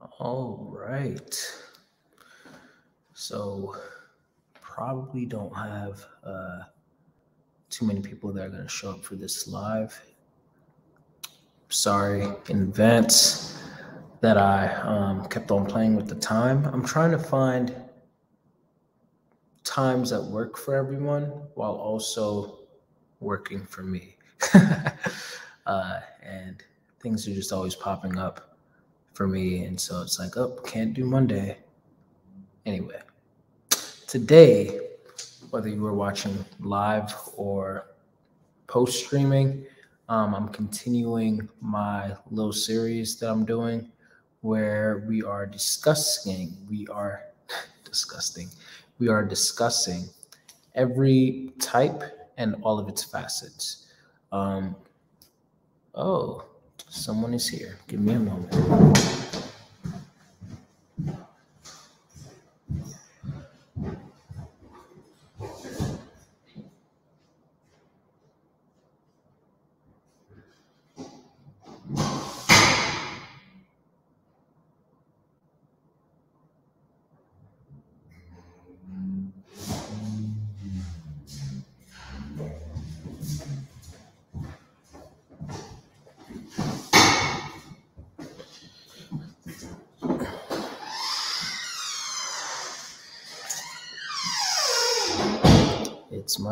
All right. So probably don't have uh, too many people that are going to show up for this live. Sorry in advance that I um, kept on playing with the time. I'm trying to find times that work for everyone while also working for me. uh, and things are just always popping up for me. And so it's like, oh, can't do Monday. Anyway, today, whether you were watching live or post streaming, um, I'm continuing my little series that I'm doing where we are discussing, we are disgusting, we are discussing every type and all of its facets. Um, oh, someone is here. Give me a moment.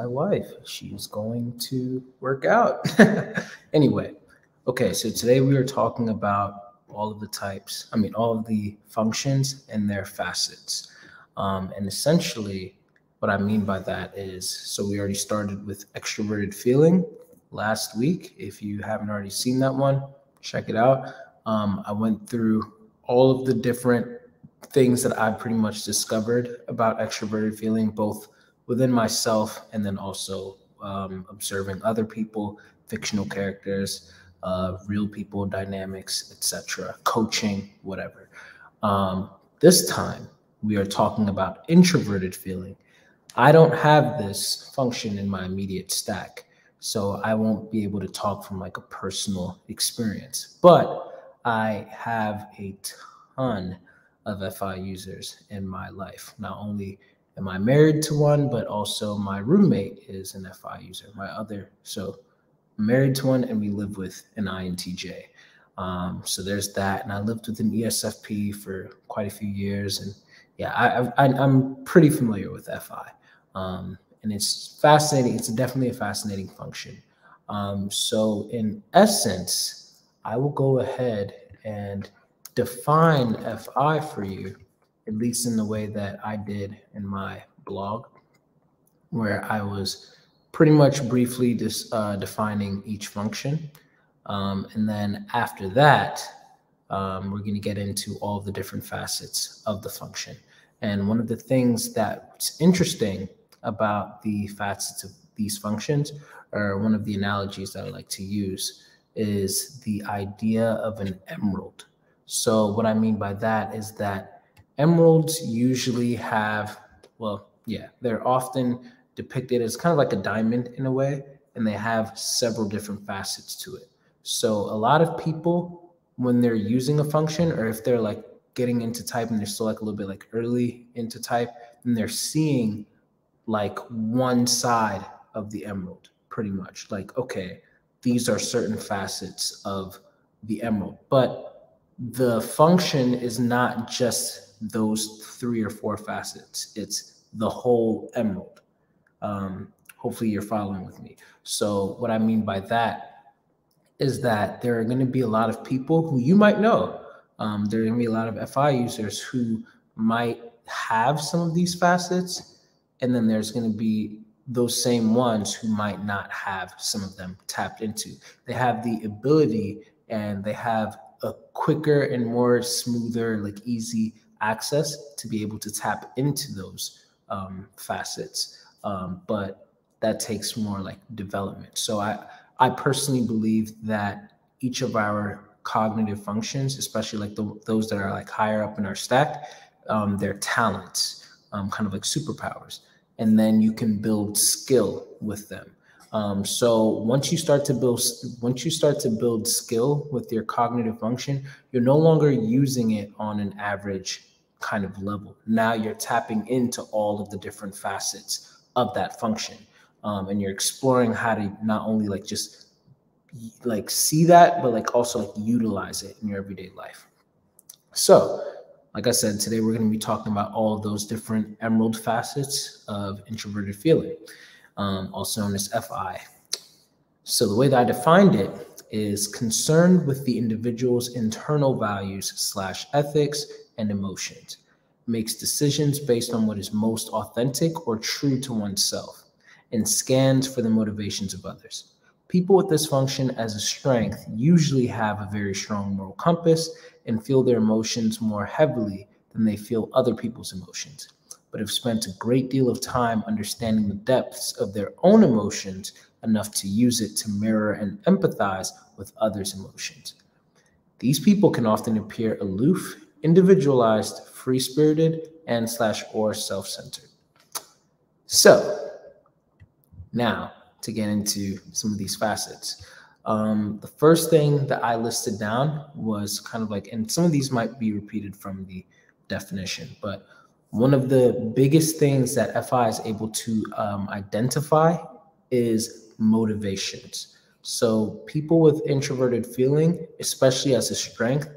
My wife. She's going to work out. anyway, okay, so today we are talking about all of the types, I mean, all of the functions and their facets. Um, and essentially, what I mean by that is so we already started with extroverted feeling last week. If you haven't already seen that one, check it out. Um, I went through all of the different things that I've pretty much discovered about extroverted feeling, both within myself and then also um, observing other people, fictional characters, uh, real people, dynamics, etc., coaching, whatever. Um, this time we are talking about introverted feeling. I don't have this function in my immediate stack, so I won't be able to talk from like a personal experience. But I have a ton of FI users in my life, not only am I married to one, but also my roommate is an FI user. My other, so married to one, and we live with an INTJ. Um, so there's that, and I lived with an ESFP for quite a few years, and yeah, I, am pretty familiar with FI, um, and it's fascinating. It's definitely a fascinating function. Um, so in essence, I will go ahead and define FI for you at least in the way that I did in my blog, where I was pretty much briefly just uh, defining each function. Um, and then after that, um, we're going to get into all the different facets of the function. And one of the things that's interesting about the facets of these functions, or one of the analogies that I like to use, is the idea of an emerald. So, what I mean by that is that emeralds usually have, well, yeah, they're often depicted as kind of like a diamond in a way, and they have several different facets to it. So a lot of people, when they're using a function, or if they're like getting into type and they're still like a little bit like early into type, and they're seeing like one side of the emerald, pretty much. Like, okay, these are certain facets of the emerald. But the function is not just those three or four facets. It's the whole emerald. Um, hopefully, you're following with me. So, what I mean by that is that there are going to be a lot of people who you might know. Um, there are going to be a lot of FI users who might have some of these facets, and then there's going to be those same ones who might not have some of them tapped into. They have the ability and they have a quicker and more smoother, like easy access to be able to tap into those um, facets. Um, but that takes more like development. So I, I personally believe that each of our cognitive functions, especially like the, those that are like higher up in our stack, um, they're talents, um, kind of like superpowers. And then you can build skill with them. Um, so once you start to build, once you start to build skill with your cognitive function, you're no longer using it on an average kind of level. Now you're tapping into all of the different facets of that function, um, and you're exploring how to not only like just like see that, but like also like utilize it in your everyday life. So, like I said, today we're going to be talking about all of those different emerald facets of introverted feeling um, also known as FI. So the way that I defined it is concerned with the individual's internal values slash ethics and emotions, makes decisions based on what is most authentic or true to oneself, and scans for the motivations of others. People with this function as a strength usually have a very strong moral compass and feel their emotions more heavily than they feel other people's emotions but have spent a great deal of time understanding the depths of their own emotions enough to use it to mirror and empathize with others' emotions. These people can often appear aloof, individualized, free-spirited, and slash or self-centered. So now to get into some of these facets. Um, the first thing that I listed down was kind of like, and some of these might be repeated from the definition, but one of the biggest things that FI is able to um, identify is motivations. So people with introverted feeling, especially as a strength,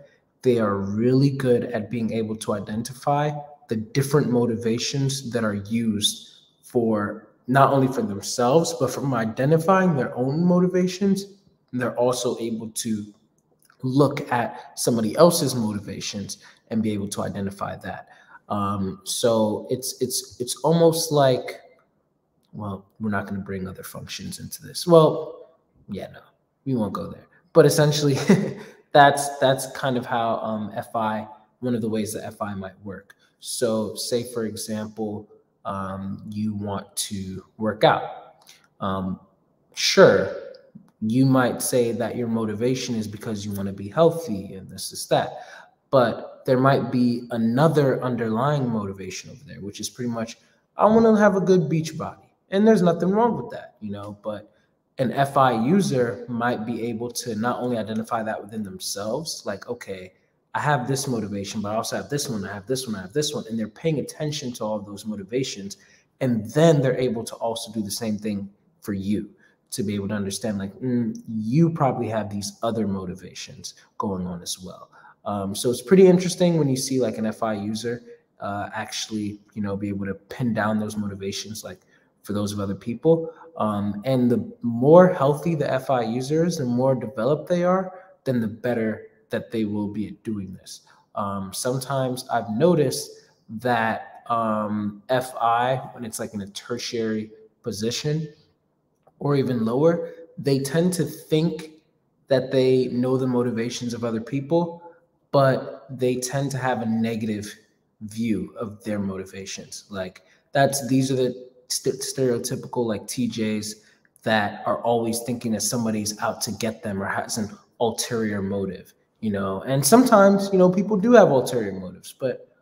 they are really good at being able to identify the different motivations that are used for not only for themselves, but from identifying their own motivations, they're also able to look at somebody else's motivations and be able to identify that. Um, so it's it's it's almost like, well, we're not going to bring other functions into this. Well, yeah, no, we won't go there. But essentially, that's that's kind of how um, FI one of the ways that FI might work. So, say for example, um, you want to work out. Um, sure, you might say that your motivation is because you want to be healthy and this is that but there might be another underlying motivation over there, which is pretty much, I want to have a good beach body. And there's nothing wrong with that, you know, but an FI user might be able to not only identify that within themselves, like, okay, I have this motivation, but I also have this one, I have this one, I have this one. And they're paying attention to all of those motivations. And then they're able to also do the same thing for you to be able to understand, like, mm, you probably have these other motivations going on as well. Um, so it's pretty interesting when you see like an FI user uh, actually, you know, be able to pin down those motivations like for those of other people. Um, and the more healthy the FI users, the more developed they are, then the better that they will be at doing this. Um, sometimes I've noticed that um, FI, when it's like in a tertiary position or even lower, they tend to think that they know the motivations of other people but they tend to have a negative view of their motivations. Like that's these are the st- stereotypical like TJs that are always thinking that somebody's out to get them or has an ulterior motive, you know. And sometimes, you know, people do have ulterior motives, but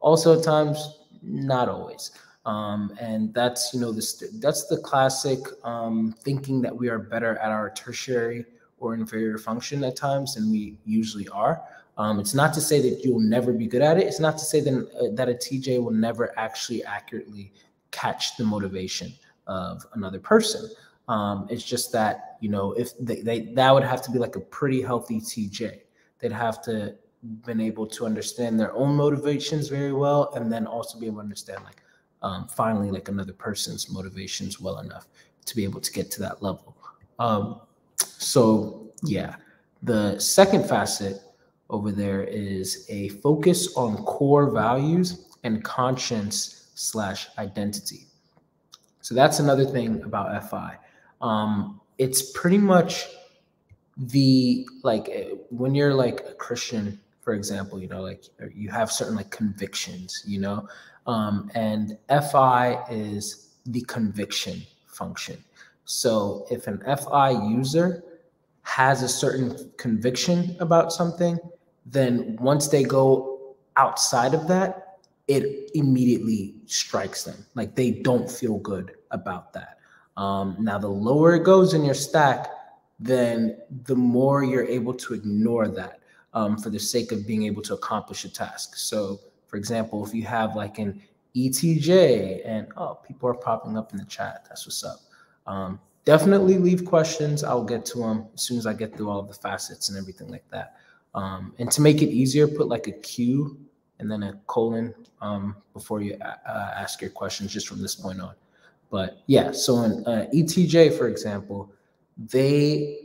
also at times not always. Um, and that's you know this that's the classic um, thinking that we are better at our tertiary or inferior function at times than we usually are. Um, it's not to say that you'll never be good at it. It's not to say that, uh, that a TJ will never actually accurately catch the motivation of another person. Um, it's just that, you know, if they, they, that would have to be like a pretty healthy TJ. They'd have to been able to understand their own motivations very well and then also be able to understand like um, finally like another person's motivations well enough to be able to get to that level. Um, so yeah, the second facet over there is a focus on core values and conscience slash identity. So that's another thing about FI. Um, it's pretty much the like eh, when you're like a Christian, for example, you know, like you have certain like convictions, you know, um, and FI is the conviction function. So if an FI user has a certain conviction about something, then once they go outside of that, it immediately strikes them. Like they don't feel good about that. Um, now, the lower it goes in your stack, then the more you're able to ignore that um, for the sake of being able to accomplish a task. So, for example, if you have like an ETJ and oh, people are popping up in the chat. That's what's up. Um, definitely leave questions. I'll get to them as soon as I get through all the facets and everything like that. Um, and to make it easier, put like a Q and then a colon um, before you uh, ask your questions just from this point on. But yeah, so in uh, ETJ, for example, they,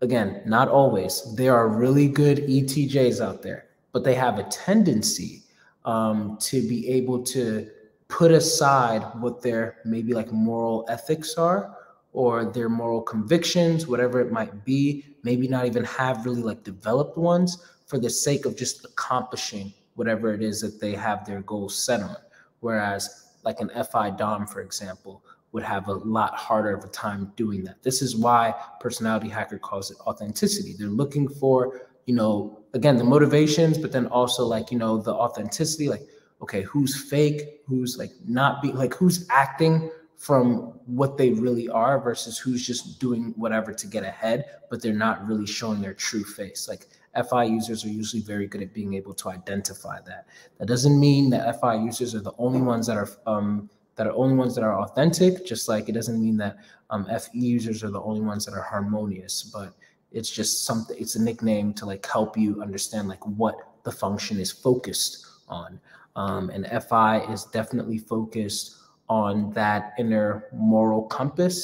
again, not always, there are really good ETJs out there, but they have a tendency um, to be able to put aside what their maybe like moral ethics are or their moral convictions, whatever it might be, maybe not even have really like developed ones for the sake of just accomplishing whatever it is that they have their goals set on. Whereas, like an FI DOM, for example, would have a lot harder of a time doing that. This is why Personality Hacker calls it authenticity. They're looking for, you know, again, the motivations, but then also like, you know, the authenticity, like, okay, who's fake, who's like not being like who's acting from what they really are versus who's just doing whatever to get ahead, but they're not really showing their true face. Like FI users are usually very good at being able to identify that. That doesn't mean that FI users are the only ones that are um, that are only ones that are authentic. Just like it doesn't mean that um, FE users are the only ones that are harmonious. But it's just something. It's a nickname to like help you understand like what the function is focused on. Um, and FI is definitely focused on that inner moral compass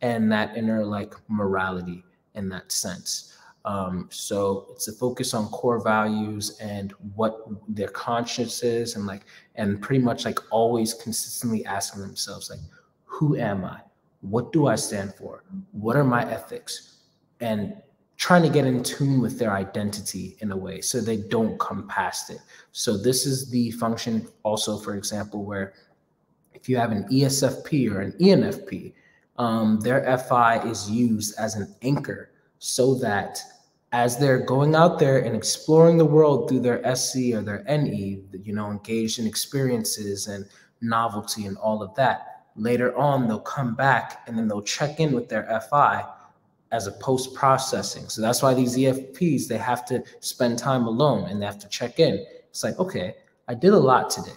and that inner like morality in that sense. Um, so it's a focus on core values and what their conscience is, and like, and pretty much like always consistently asking themselves, like, who am I? What do I stand for? What are my ethics? And trying to get in tune with their identity in a way so they don't come past it. So this is the function also, for example, where if you have an ESFP or an ENFP, um, their FI is used as an anchor so that as they're going out there and exploring the world through their SE or their NE, you know, engaged in experiences and novelty and all of that, later on they'll come back and then they'll check in with their FI as a post processing. So that's why these EFPs, they have to spend time alone and they have to check in. It's like, okay, I did a lot today.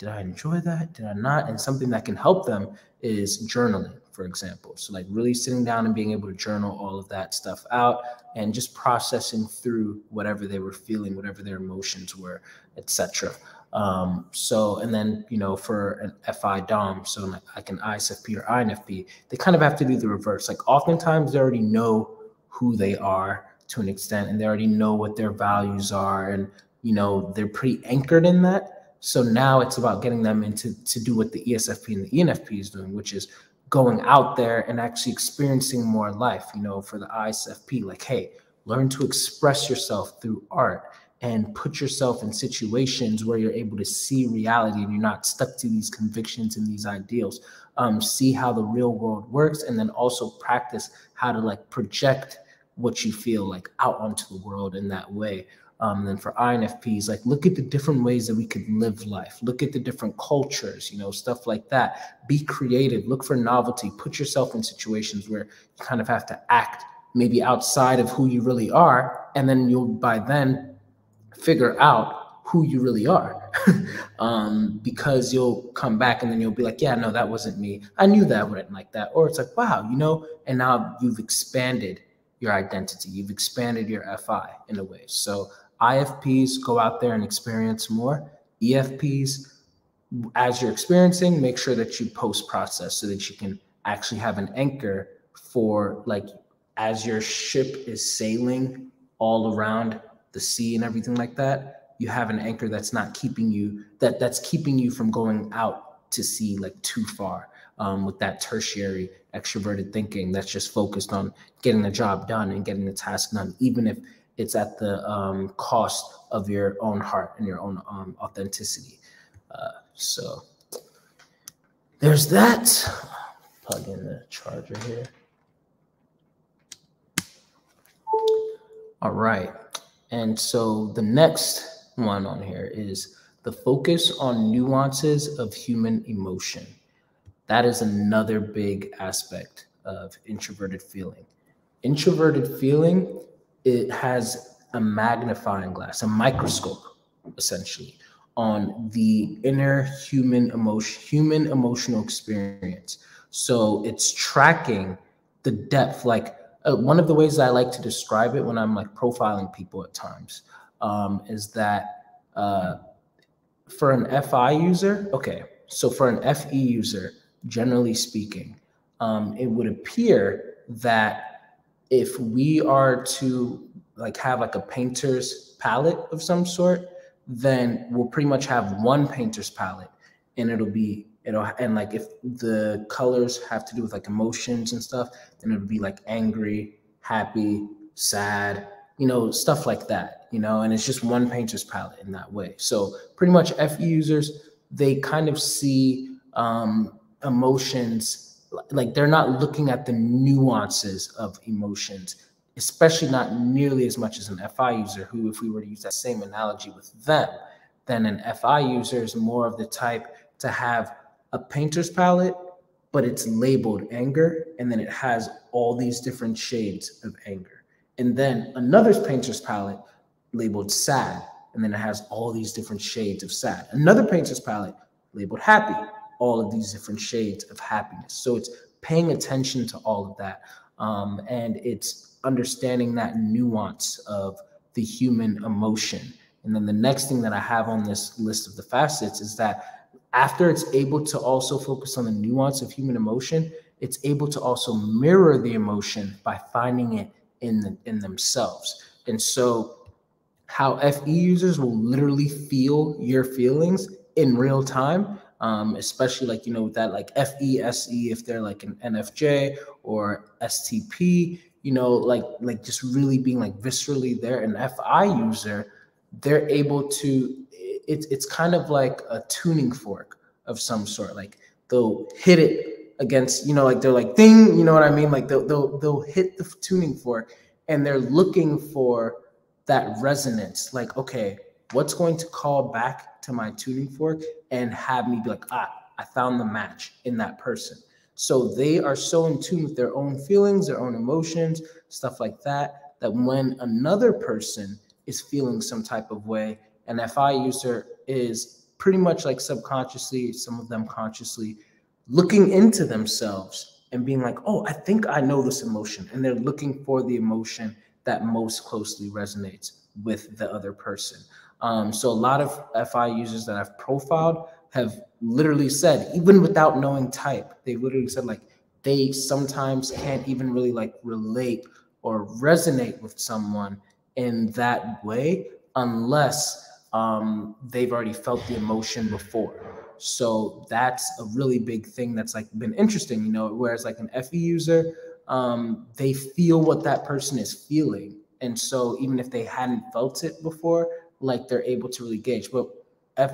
Did I enjoy that? Did I not? And something that can help them is journaling for example. So like really sitting down and being able to journal all of that stuff out and just processing through whatever they were feeling, whatever their emotions were, etc. Um, so and then you know for an FI DOM, so like an ISFP or INFP, they kind of have to do the reverse. Like oftentimes they already know who they are to an extent, and they already know what their values are, and you know they're pretty anchored in that. So now it's about getting them into to do what the ESFP and the ENFP is doing, which is going out there and actually experiencing more life, you know, for the ISFP, like, hey, learn to express yourself through art and put yourself in situations where you're able to see reality and you're not stuck to these convictions and these ideals. Um, see how the real world works and then also practice how to like project what you feel like out onto the world in that way. Um, then for INFPs, like look at the different ways that we could live life. Look at the different cultures, you know, stuff like that. Be creative. Look for novelty. Put yourself in situations where you kind of have to act maybe outside of who you really are, and then you'll by then figure out who you really are, um, because you'll come back and then you'll be like, yeah, no, that wasn't me. I knew that wouldn't like that, or it's like, wow, you know, and now you've expanded your identity. You've expanded your FI in a way. So IFPs go out there and experience more. EFPs, as you're experiencing, make sure that you post process so that you can actually have an anchor for like as your ship is sailing all around the sea and everything like that you have an anchor that's not keeping you that that's keeping you from going out to sea like too far um, with that tertiary extroverted thinking that's just focused on getting the job done and getting the task done even if it's at the um, cost of your own heart and your own um, authenticity. Uh, so there's that. Plug in the charger here. All right. And so the next one on here is the focus on nuances of human emotion. that is another big aspect of introverted feeling. Introverted feeling, it has a magnifying glass, a microscope, essentially, on the inner human emotion, human emotional experience. So it's tracking the depth. Like uh, one of the ways I like to describe it when I'm like profiling people at times um, is that uh, for an FI user, okay, so for an FE user, generally speaking, um, it would appear that if we are to like have like a painter's palette of some sort, then we'll pretty much have one painter's palette and it'll be it'll and like if the colors have to do with like emotions and stuff, then it'll be like angry, happy, sad, you know, stuff like that, you know, and it's just one painter's palette in that way. So pretty much FE users, they kind of see um, emotions like they're not looking at the nuances of emotions especially not nearly as much as an fi user who if we were to use that same analogy with them then an fi user is more of the type to have a painter's palette but it's labeled anger and then it has all these different shades of anger. And then another painter's palette labeled sad and then it has all these different shades of sad. Another painter's palette labeled happy all of these different shades of happiness. So it's paying attention to all of that. Um, and it's understanding that nuance of the human emotion. And then the next thing that I have on this list of the facets is that after it's able to also focus on the nuance of human emotion, it's able to also mirror the emotion by finding it in the, in themselves. And so how FE users will literally feel your feelings in real time um, especially like you know with that like FESE if they're like an NFJ or STP, you know, like like just really being like viscerally there. An FI user, they're able to. It's it's kind of like a tuning fork of some sort. Like they'll hit it against, you know, like they're like ding, you know what I mean? Like they'll they'll they'll hit the tuning fork and they're looking for that resonance. Like okay, what's going to call back to my tuning fork and have me be like, ah, I found the match in that person. So they are so in tune with their own feelings, their own emotions, stuff like that, that when another person is feeling some type of way, an FI user is pretty much like subconsciously, some of them consciously, looking into themselves and being like, oh, I think I know this emotion. And they're looking for the emotion that most closely resonates with the other person. Um, so a lot of FI users that I've profiled have literally said, even without knowing type, they literally said like they sometimes can't even really like relate or resonate with someone in that way unless um, they've already felt the emotion before. So that's a really big thing that's like been interesting, you know. Whereas like an FE user, um, they feel what that person is feeling, and so even if they hadn't felt it before, like they're able to really gauge. But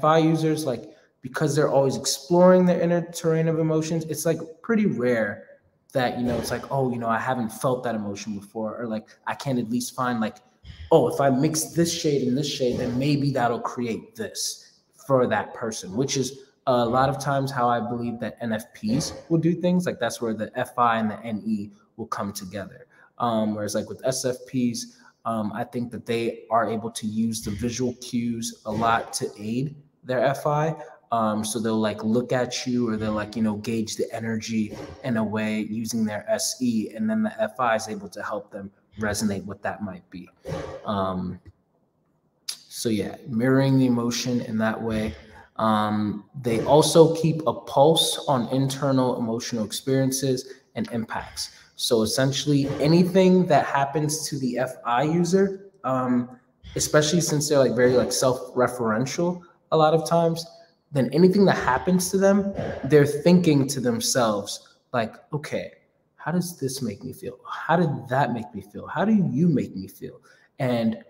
FI users, like because they're always exploring the inner terrain of emotions, it's like pretty rare that you know it's like oh you know I haven't felt that emotion before or like I can at least find like oh if I mix this shade and this shade then maybe that'll create this for that person, which is a lot of times how I believe that NFPs will do things like that's where the FI and the NE will come together. Um, whereas like with SFPs, um, I think that they are able to use the visual cues a lot to aid their FI. Um, so they'll like look at you or they'll like, you know, gauge the energy in a way using their SE. And then the FI is able to help them resonate what that might be. Um, so yeah, mirroring the emotion in that way. Um, they also keep a pulse on internal emotional experiences and impacts. So essentially, anything that happens to the FI user, um, especially since they're like very like self-referential a lot of times, then anything that happens to them, they're thinking to themselves like, okay, how does this make me feel? How did that make me feel? How do you make me feel? And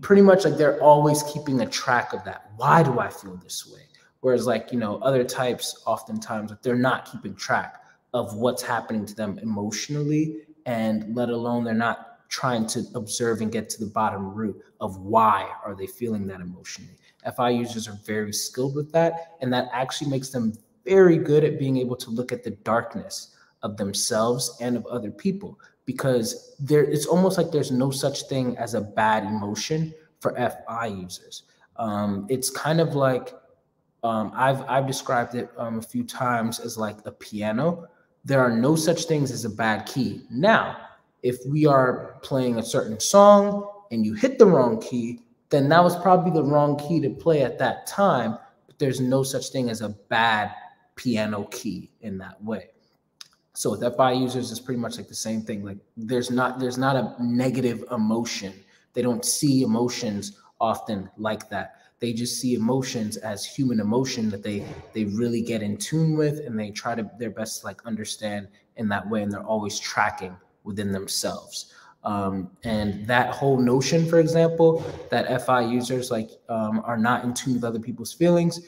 pretty much like they're always keeping a track of that. Why do I feel this way? Whereas like, you know, other types oftentimes they're not keeping track of what's happening to them emotionally and let alone they're not trying to observe and get to the bottom root of why are they feeling that emotionally fi users are very skilled with that and that actually makes them very good at being able to look at the darkness of themselves and of other people because there it's almost like there's no such thing as a bad emotion for FI users. Um, it's kind of like um, I've I've described it um, a few times as like a piano. There are no such things as a bad key. Now, if we are playing a certain song and you hit the wrong key, then that was probably the wrong key to play at that time. But there's no such thing as a bad piano key in that way. So with FI users, it's pretty much like the same thing. Like there's not there's not a negative emotion. They don't see emotions often like that. They just see emotions as human emotion that they they really get in tune with and they try to their best to like understand in that way and they're always tracking within themselves. Um, and that whole notion, for example, that FI users like um, are not in tune with other people's feelings.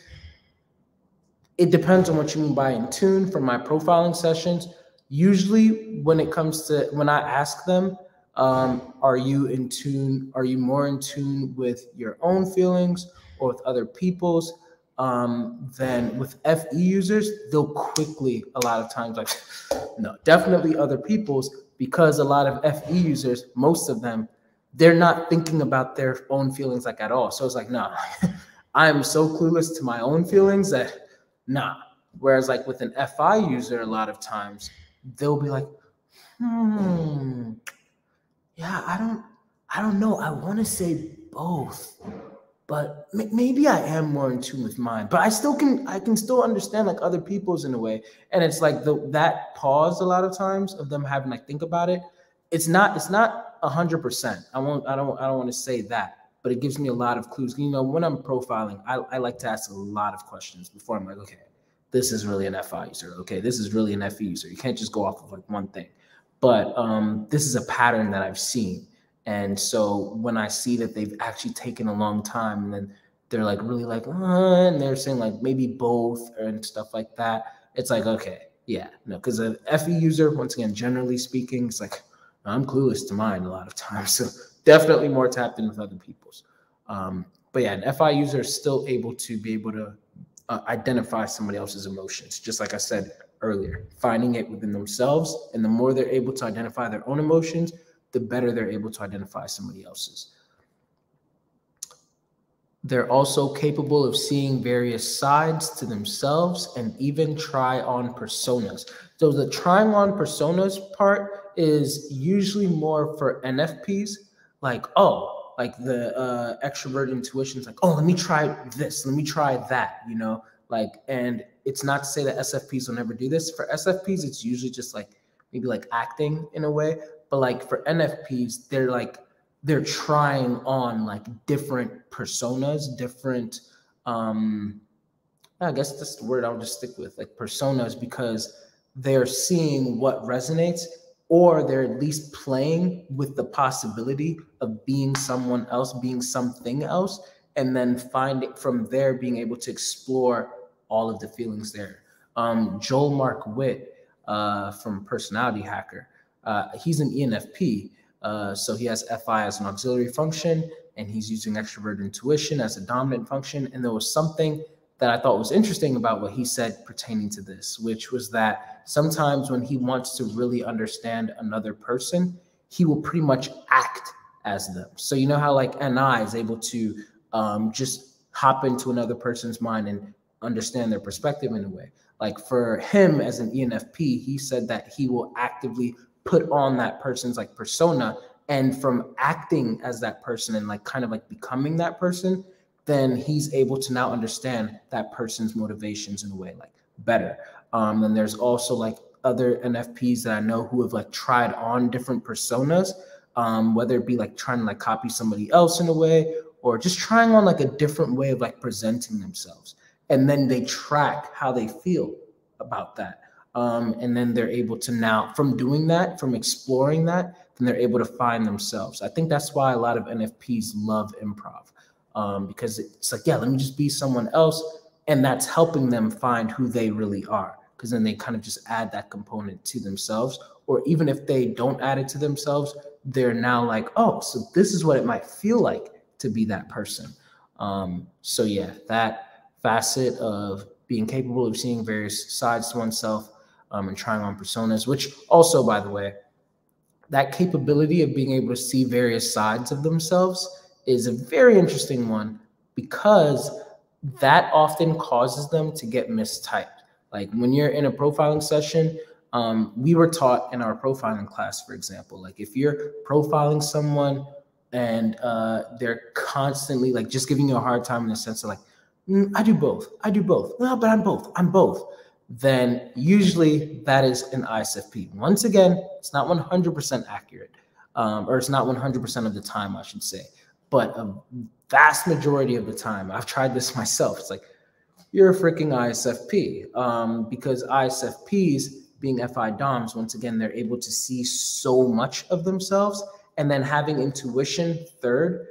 It depends on what you mean by in tune. For my profiling sessions, usually when it comes to when I ask them, um, are you in tune? Are you more in tune with your own feelings or with other people's? Um, than with FE users, they'll quickly a lot of times like, no, definitely other people's because a lot of FE users, most of them, they're not thinking about their own feelings like at all. So it's like, nah, I'm so clueless to my own feelings that nah. Whereas like with an FI user, a lot of times they'll be like, hmm, yeah, I don't, I don't know. I want to say both, but maybe I am more in tune with mine. But I still can I can still understand like other people's in a way. And it's like the that pause a lot of times of them having like think about it. It's not it's not a hundred percent. I won't I don't I don't want to say that, but it gives me a lot of clues. You know, when I'm profiling, I, I like to ask a lot of questions before I'm like, okay, this is really an FI user. Okay, this is really an FE user. You can't just go off of like one thing. But um, this is a pattern that I've seen and so when I see that they've actually taken a long time and then they're like really like, uh, and they're saying like maybe both and stuff like that, it's like, okay, yeah, no, because a FE user, once again, generally speaking, it's like, I'm clueless to mine a lot of times. So definitely more tapped in with other people's. Um, but yeah, an FI user is still able to be able to uh, identify somebody else's emotions, just like I said earlier, finding it within themselves. And the more they're able to identify their own emotions, the better they're able to identify somebody else's. They're also capable of seeing various sides to themselves and even try on personas. So the trying on personas part is usually more for NFPs, like, oh, like the uh, extrovert intuition is like, oh, let me try this, let me try that, you know, like, and it's not to say that SFPs will never do this. For SFPs, it's usually just like maybe like acting in a way, but like for NFPs, they're like they're trying on like different personas, different um I guess that's the word I'll just stick with, like personas, because they're seeing what resonates, or they're at least playing with the possibility of being someone else, being something else, and then find it from there being able to explore all of the feelings there. Um, Joel Mark Witt uh, from Personality Hacker, uh, he's an ENFP, uh, so he has FI as an auxiliary function, and he's using extrovert intuition as a dominant function. And there was something that I thought was interesting about what he said pertaining to this, which was that sometimes when he wants to really understand another person, he will pretty much act as them. So you know how like NI is able to um, just hop into another person's mind and understand their perspective in a way. Like for him as an ENFP, he said that he will actively put on that person's like persona. And from acting as that person and like kind of like becoming that person then he's able to now understand that person's motivations in a way like better. Um and there's also like other nfps that i know who have like tried on different personas um whether it be like trying to like copy somebody else in a way or just trying on like a different way of like presenting themselves and then they track how they feel about that um, and then they're able to now, from doing that, from exploring that, then they're able to find themselves. I think that's why a lot of NFPs love improv um, because it's like, yeah, let me just be someone else. And that's helping them find who they really are because then they kind of just add that component to themselves. Or even if they don't add it to themselves, they're now like, oh, so this is what it might feel like to be that person. Um, so, yeah, that facet of being capable of seeing various sides to oneself um, and trying on personas, which also, by the way, that capability of being able to see various sides of themselves is a very interesting one because that often causes them to get mistyped. Like when you're in a profiling session, um, we were taught in our profiling class, for example, like if you're profiling someone and uh, they're constantly like just giving you a hard time in the sense of like, mm, I do both, I do both, no, but I'm both, I'm both, then usually that is an ISFP. Once again, it's not 100% accurate, um, or it's not 100% of the time, I should say, but a vast majority of the time, I've tried this myself. It's like, you're a freaking ISFP um, because ISFPs being FI DOMs, once again, they're able to see so much of themselves. And then having intuition, third,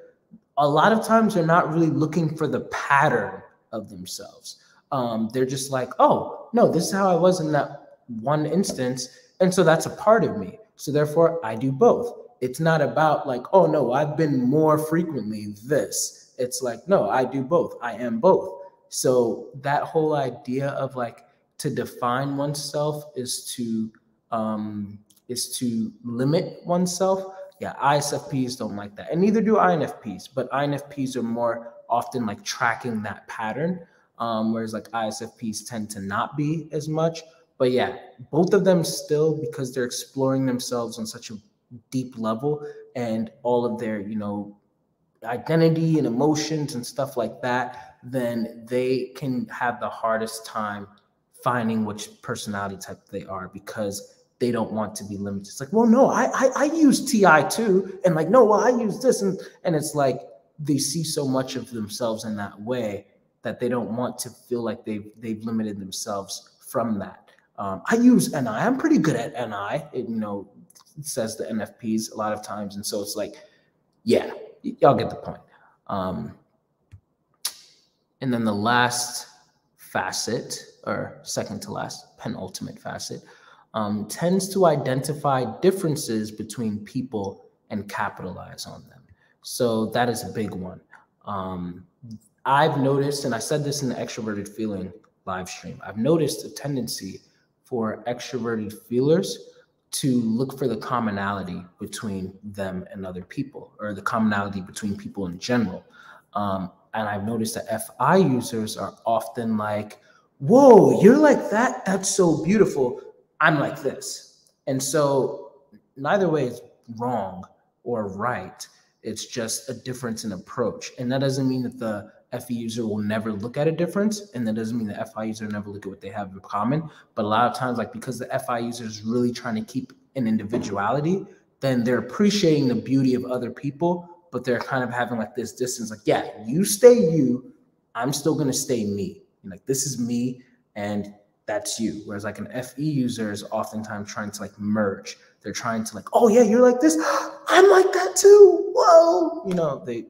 a lot of times they're not really looking for the pattern of themselves. Um, they're just like, oh, no, this is how I was in that one instance. And so that's a part of me. So therefore, I do both. It's not about like, oh, no, I've been more frequently this. It's like, no, I do both. I am both. So that whole idea of like, to define oneself is to um, is to limit oneself. Yeah, ISFPs don't like that, and neither do INFPs. But INFPs are more often like tracking that pattern, um, whereas like ISFPs tend to not be as much. But yeah, both of them still because they're exploring themselves on such a deep level, and all of their you know identity and emotions and stuff like that, then they can have the hardest time finding which personality type they are because they don't want to be limited. It's like, well, no, I I, I use TI too, and like, no, well, I use this, and and it's like they see so much of themselves in that way that they don't want to feel like they've they've limited themselves from that. Um, I use NI. I'm pretty good at NI. It, you know, says the NFPs a lot of times, and so it's like, yeah, y'all get the point. Um, and then the last facet or second to last, penultimate facet, um, tends to identify differences between people and capitalize on them. So that is a big one. Um, I've noticed, and I said this in the extroverted feeling live stream, I've noticed a tendency for extroverted feelers to look for the commonality between them and other people, or the commonality between people in general. Um, and I've noticed that FI users are often like, whoa, you're like that. That's so beautiful. I'm like this. And so neither way is wrong or right. It's just a difference in approach. And that doesn't mean that the FE user will never look at a difference. And that doesn't mean the FI user never look at what they have in common. But a lot of times, like because the FI user is really trying to keep an individuality, then they're appreciating the beauty of other people, but they're kind of having like this distance, like, yeah, you stay you, I'm still gonna stay me like this is me and that's you. Whereas like an FE user is oftentimes trying to like merge. They're trying to like, oh yeah, you're like this. I'm like that too. Whoa. You know, they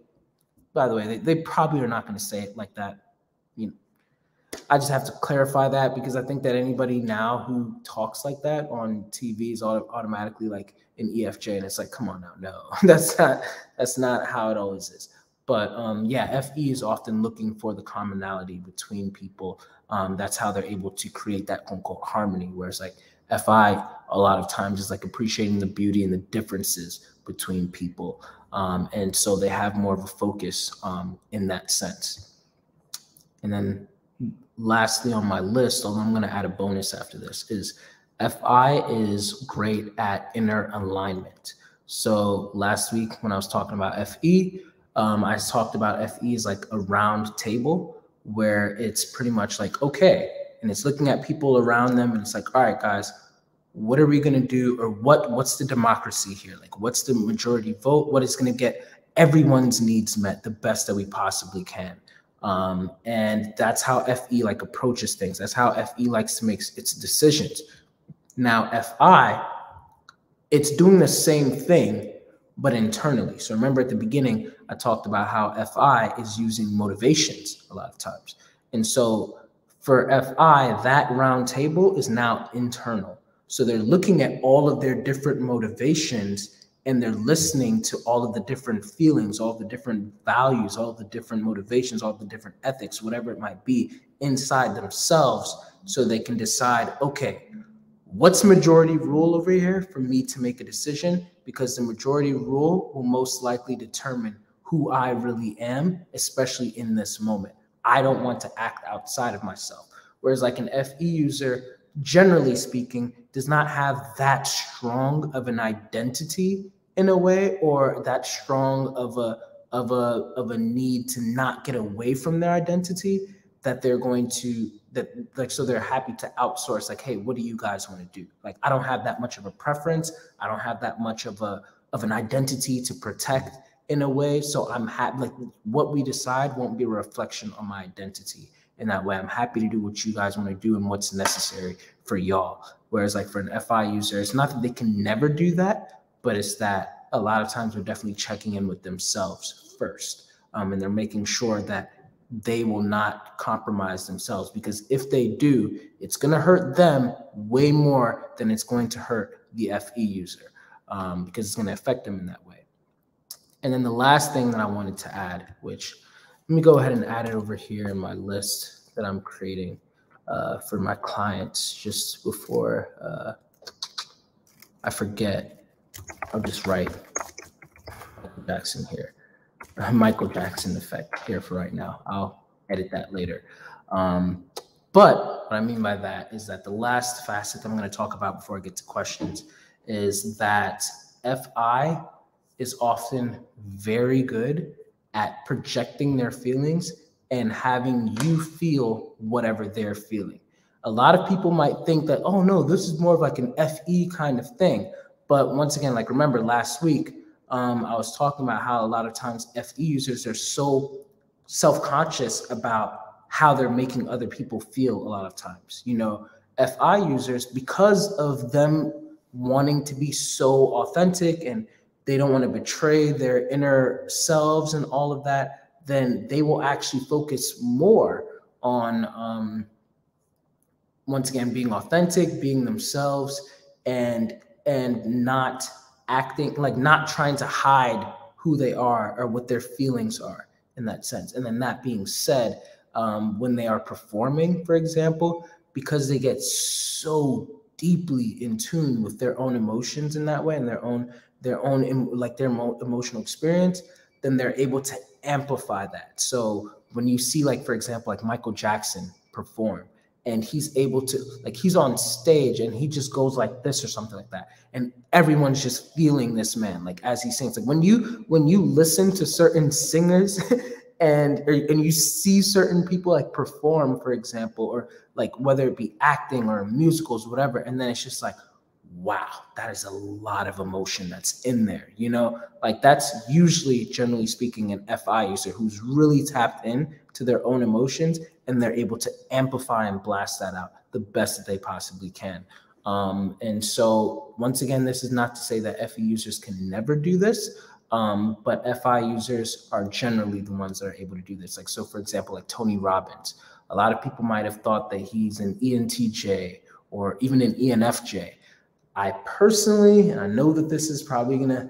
by the way, they, they probably are not going to say it like that. You know, I just have to clarify that because I think that anybody now who talks like that on TV is auto automatically like an EFJ, and it's like, come on now, no, that's not that's not how it always is. But um, yeah, FE is often looking for the commonality between people. Um, that's how they're able to create that quote unquote harmony. Whereas like FI, a lot of times is like appreciating the beauty and the differences between people. Um, and so they have more of a focus um, in that sense. And then lastly on my list, although I'm going to add a bonus after this, is FI is great at inner alignment. So last week when I was talking about FE, um, I talked about FE is like a round table where it's pretty much like, okay, and it's looking at people around them and it's like, all right, guys, what are we going to do or what what's the democracy here like what's the majority vote what is going to get everyone's needs met the best that we possibly can um, and that's how fe like approaches things that's how fe likes to make its decisions now fi it's doing the same thing but internally. So remember at the beginning, I talked about how FI is using motivations a lot of times. And so for FI, that round table is now internal. So they're looking at all of their different motivations and they're listening to all of the different feelings, all the different values, all the different motivations, all the different ethics, whatever it might be inside themselves, so they can decide, okay, what's majority rule over here for me to make a decision? Because the majority rule will most likely determine who I really am, especially in this moment. I don't want to act outside of myself. Whereas, like an FE user, generally speaking, does not have that strong of an identity in a way, or that strong of a of a of a need to not get away from their identity that they're going to that like so they're happy to outsource like hey what do you guys want to do? Like i don't have that much of a preference. I don't have that much of a of an identity to protect in a way. So I'm happy, like what we decide won't be a reflection on my identity in that way. I'm happy to do what you guys want to do and what's necessary for y'all. Whereas, like for an FI user, it's not that they can never do that, but it's that a lot of times they're definitely checking in with themselves first. Um, and they're making sure that they will not compromise themselves because if they do, it's going to hurt them way more than it's going to hurt the FE user um, because it's going to affect them in that way. And then the last thing that I wanted to add, which let me go ahead and add it over here in my list that I'm creating uh, for my clients just before uh, I forget. I'll just write Michael Jackson here. Michael Jackson effect here for right now. I'll edit that later. Um, but what I mean by that is that the last facet I'm going to talk about before I get to questions is that FI is often very good at projecting their feelings and having you feel whatever they're feeling. A lot of people might think that, oh no, this is more of like an FE kind of thing. But once again, like remember last week, um, I was talking about how a lot of times FE users are so self conscious about how they're making other people feel a lot of times. You know, FI users, because of them wanting to be so authentic and they don't want to betray their inner selves and all of that, then they will actually focus more on, um, once again, being authentic, being themselves, and and not acting like not trying to hide who they are or what their feelings are in that sense. And then that being said, um, when they are performing, for example, because they get so deeply in tune with their own emotions in that way and their own their own like their emotional experience, then they're able to amplify that. So when you see like for example like Michael Jackson perform and he's able to like he's on stage and he just goes like this or something like that and everyone's just feeling this man like as he sings like when you when you listen to certain singers and or, and you see certain people like perform for example or like whether it be acting or musicals whatever and then it's just like wow, that is a lot of emotion that's in there. You know, like that's usually, generally speaking, an FI user who's really tapped in to their own emotions and they're able to amplify and blast that out the best that they possibly can. Um, and so, once again, this is not to say that FE users can never do this, um, but FI users are generally the ones that are able to do this. Like, so for example, like Tony Robbins, a lot of people might have thought that he's an ENTJ or even an ENFJ I personally, and I know that this is probably going to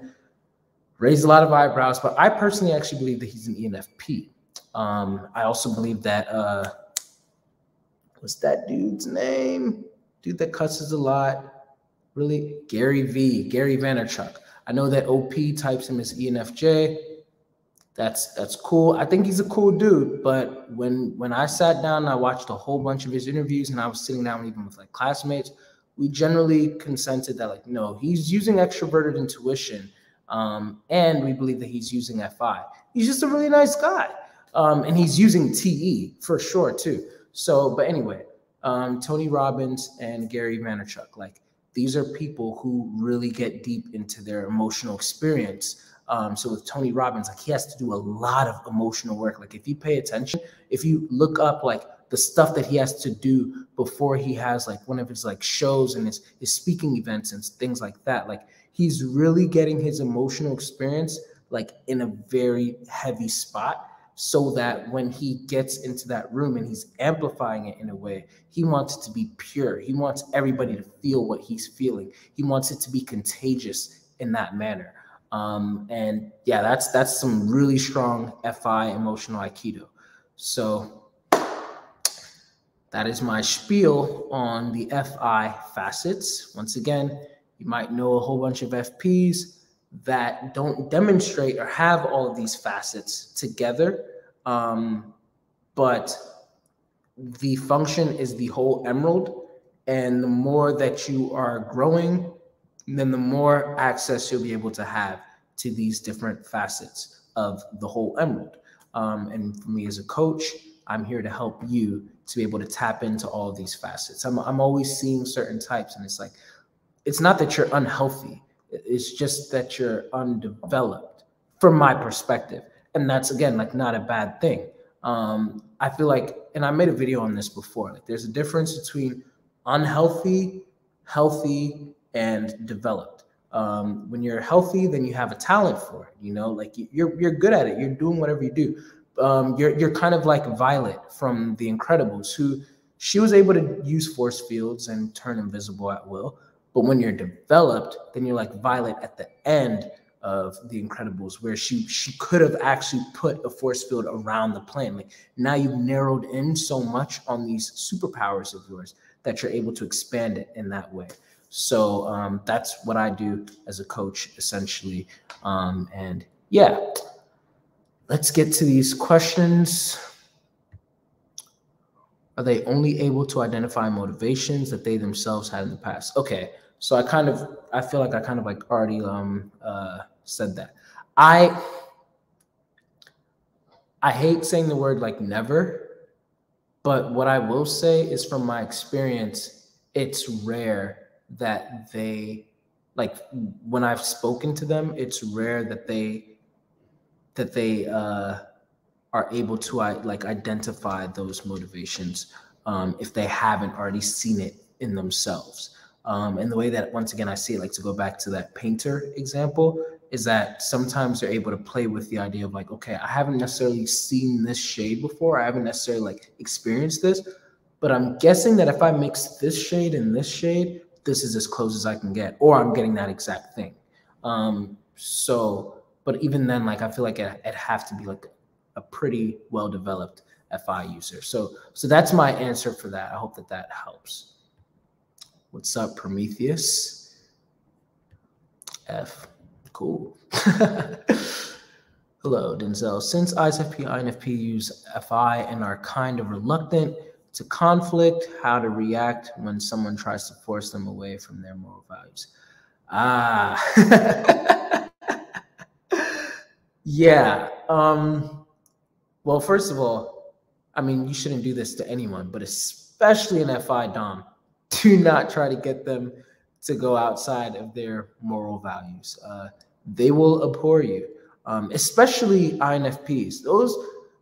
raise a lot of eyebrows, but I personally actually believe that he's an ENFP. Um, I also believe that, uh, what's that dude's name? Dude that cusses a lot. Really? Gary V, Gary Vaynerchuk. I know that OP types him as ENFJ. That's that's cool. I think he's a cool dude. But when when I sat down and I watched a whole bunch of his interviews and I was sitting down even with like classmates, we generally consented that like no he's using extroverted intuition um, and we believe that he's using fi he's just a really nice guy um, and he's using te for sure too. So but anyway um, tony robbins and gary vaynerchuk like these are people who really get deep into their emotional experience. Um, so with Tony Robbins, like he has to do a lot of emotional work. Like if you pay attention, if you look up like the stuff that he has to do before he has like one of his like shows and his his speaking events and things like that. Like he's really getting his emotional experience like in a very heavy spot so that when he gets into that room and he's amplifying it in a way he wants it to be pure. He wants everybody to feel what he's feeling. He wants it to be contagious in that manner. Um, and yeah, that's that's some really strong FI emotional Aikido. So that is my spiel on the FI facets. Once again, you might know a whole bunch of FPs that don't demonstrate or have all of these facets together. Um, but the function is the whole emerald. And the more that you are growing, then the more access you'll be able to have to these different facets of the whole emerald. Um, and for me as a coach, I'm here to help you to be able to tap into all of these facets. I'm, I'm always seeing certain types, and it's like, it's not that you're unhealthy, it's just that you're undeveloped from my perspective. And that's again, like, not a bad thing. Um, I feel like, and I made a video on this before, like, there's a difference between unhealthy, healthy, and developed. Um, when you're healthy, then you have a talent for it. You know, like you're you're good at it. You're doing whatever you do. Um, you're you're kind of like Violet from The Incredibles, who she was able to use force fields and turn invisible at will. But when you're developed, then you're like Violet at the end of The Incredibles, where she she could have actually put a force field around the plane. Like now you've narrowed in so much on these superpowers of yours that you're able to expand it in that way. So um, that's what I do as a coach, essentially. Um, and yeah, let's get to these questions. Are they only able to identify motivations that they themselves had in the past? Okay, so I kind of, I feel like I kind of like already um, uh, said that. I, I hate saying the word like never, but what I will say is from my experience, it's rare that they like when I've spoken to them, it's rare that they that they uh, are able to like identify those motivations um, if they haven't already seen it in themselves. Um, and the way that once again I see it, like to go back to that painter example, is that sometimes they're able to play with the idea of like, okay, I haven't necessarily seen this shade before, I haven't necessarily like experienced this, but I'm guessing that if I mix this shade and this shade, this is as close as I can get, or I'm getting that exact thing. Um, so, but even then, like I feel like it, would have to be like a pretty well developed FI user. So, so that's my answer for that. I hope that that helps. What's up, Prometheus? F, cool. Hello, Denzel. Since ISFP, INFP use FI and are kind of reluctant to conflict, how to react when someone tries to force them away from their moral values. Ah, yeah. Um, well, first of all, I mean, you shouldn't do this to anyone, but especially an FI Dom. Do not try to get them to go outside of their moral values. Uh, they will abhor you, um, especially INFPs. Those,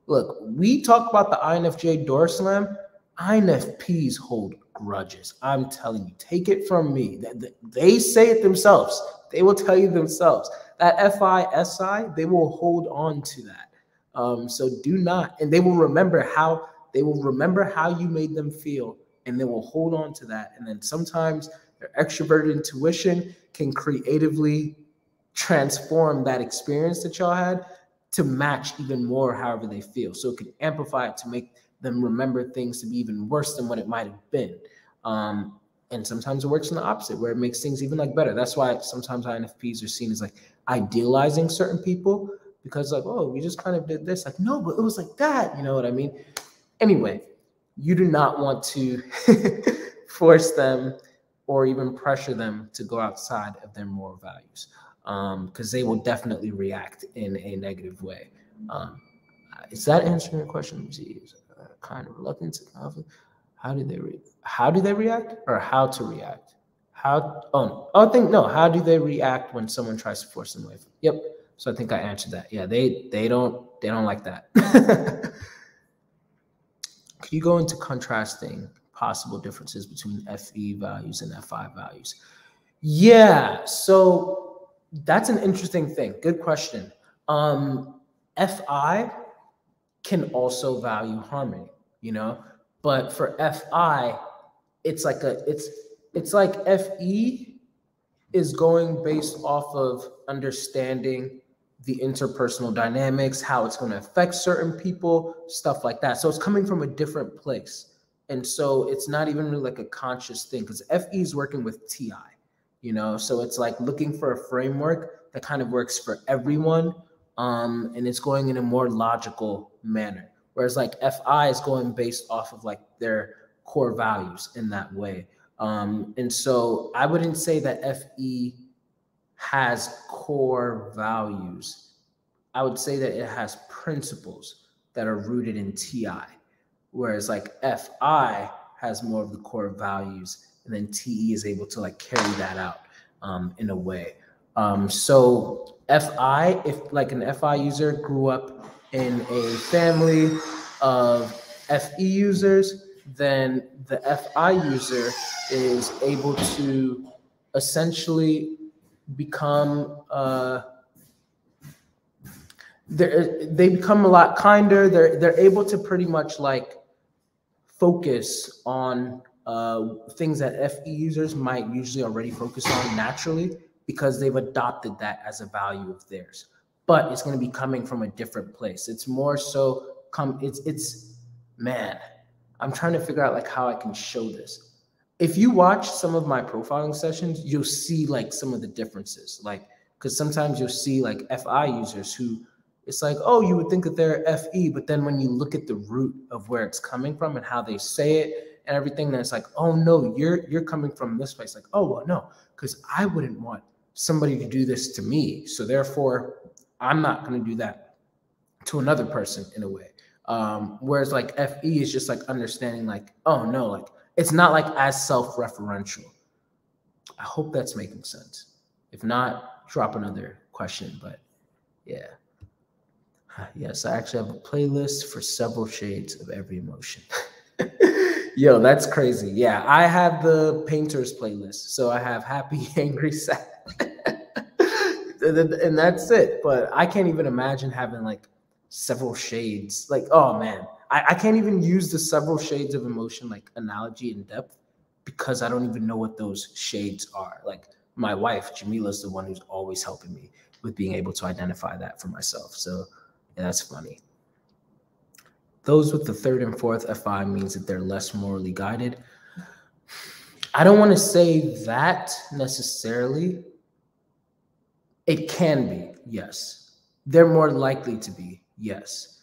look, we talk about the INFJ door slam INFPs hold grudges. I'm telling you, take it from me. They say it themselves. They will tell you themselves. That FISI, they will hold on to that. Um, so do not, and they will remember how they will remember how you made them feel, and they will hold on to that. And then sometimes their extroverted intuition can creatively transform that experience that y'all had to match even more however they feel. So it can amplify it to make them remember things to be even worse than what it might have been. Um, and sometimes it works in the opposite, where it makes things even like better. That's why sometimes INFPs are seen as like idealizing certain people because like, oh, we just kind of did this. Like, no, but it was like that. You know what I mean? Anyway, you do not want to force them or even pressure them to go outside of their moral values because um, they will definitely react in a negative way. Um, is that answering your question? Me see kind of reluctant to. How do they re- how do they react or how to react? How oh, oh I think no, how do they react when someone tries to force them away? Yep. So I think I answered that. Yeah, they they don't they don't like that. Can you go into contrasting possible differences between FE values and FI values? Yeah, so that's an interesting thing. Good question. Um, FI can also value harmony, you know? But for FI, it's like a it's it's like FE is going based off of understanding the interpersonal dynamics, how it's going to affect certain people, stuff like that. So it's coming from a different place. And so it's not even really like a conscious thing because FE is working with TI, you know? So it's like looking for a framework that kind of works for everyone. Um, and it's going in a more logical manner. Whereas like FI is going based off of like their core values in that way. Um, and so I wouldn't say that FE has core values. I would say that it has principles that are rooted in TI, whereas like FI has more of the core values, and then TE is able to like carry that out um, in a way. Um, so FI, if like an FI user grew up in a family of FE users, then the FI user is able to essentially become uh, they become a lot kinder. They're they're able to pretty much like focus on uh, things that FE users might usually already focus on naturally because they've adopted that as a value of theirs. But it's going to be coming from a different place. It's more so come. It's it's man. I'm trying to figure out like how I can show this if you watch some of my profiling sessions, you'll see like some of the differences. Like, because sometimes you'll see like FI users who it's like, oh, you would think that they're FE, but then when you look at the root of where it's coming from and how they say it and everything, then it's like, oh no, you're you're coming from this place. Like, oh well, no, because I wouldn't want somebody to do this to me. So therefore, I'm not going to do that to another person in a way. Um, whereas like FE is just like understanding, like, oh no, like it's not like as self-referential. I hope that's making sense. If not, drop another question. But yeah. Yes, I actually have a playlist for several shades of every emotion. Yo, that's crazy. Yeah, I have the painters playlist. So I have happy, angry, sad. and that's it. But I can't even imagine having like several shades. Like, oh man, I, I can't even use the several shades of emotion like analogy in depth because I don't even know what those shades are. Like my wife, Jamila, is the one who's always helping me with being able to identify that for myself. So yeah, that's funny. Those with the third and fourth FI means that they're less morally guided. I don't want to say that necessarily. It can be, yes. They're more likely to be, yes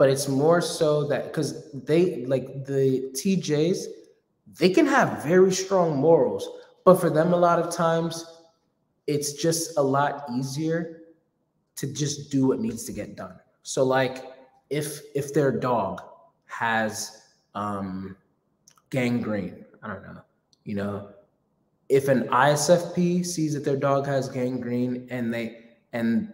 but it's more so that because they like the TJs, they can have very strong morals, but for them, a lot of times, it's just a lot easier to just do what needs to get done. So, like, if if their dog has um, gangrene, I don't know, you know, if an ISFP sees that their dog has gangrene and they and